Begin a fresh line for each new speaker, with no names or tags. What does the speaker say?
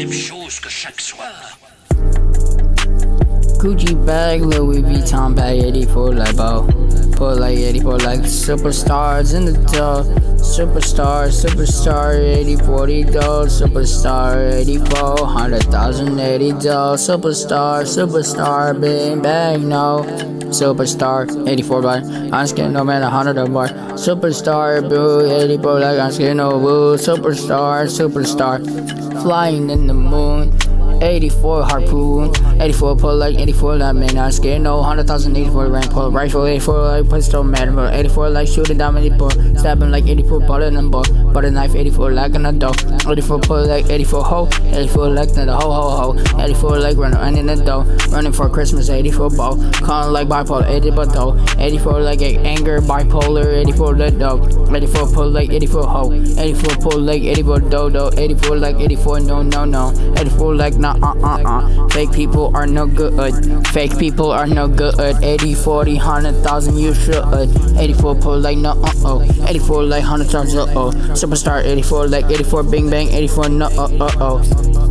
même chose que chaque soir. Gucci bag, Louis Vuitton bag, '84, Labo. 84 like 84 like superstars in the dark. Superstar, superstar, 80, 40 gold, Superstar, 84, 100,000, 80 dough. Superstar, superstar, bang bang, no. Superstar, 84 but I'm scared no man, 100 or more, Superstar, boo, 84 like, I'm scared no boo. Superstar, superstar, flying in the moon. 84 harpoon, 84 pull like 84 like man, not scared no 100,000 84 rank pull, rifle 84 like pistol man, 84 like shooting down 84, stabbing like 84 butter and ball, butter knife 84 like an adult, 84 pull like 84 ho, 84 like the ho ho ho, 84 like running running the dough, running for Christmas 84 ball, calling like bipolar 84 dough, 84 like anger bipolar 84 the dough, 84 pull like 84 ho, 84 pull like 84 dodo, 84 like 84 no no no, 84 like not uh uh uh. Fake people are no good. Fake people are no good. 80, 40, 100,000 you should. 84 pull like no uh oh. 84 like 100,000 uh oh. Superstar 84 like 84 bing bang. 84 no uh uh oh.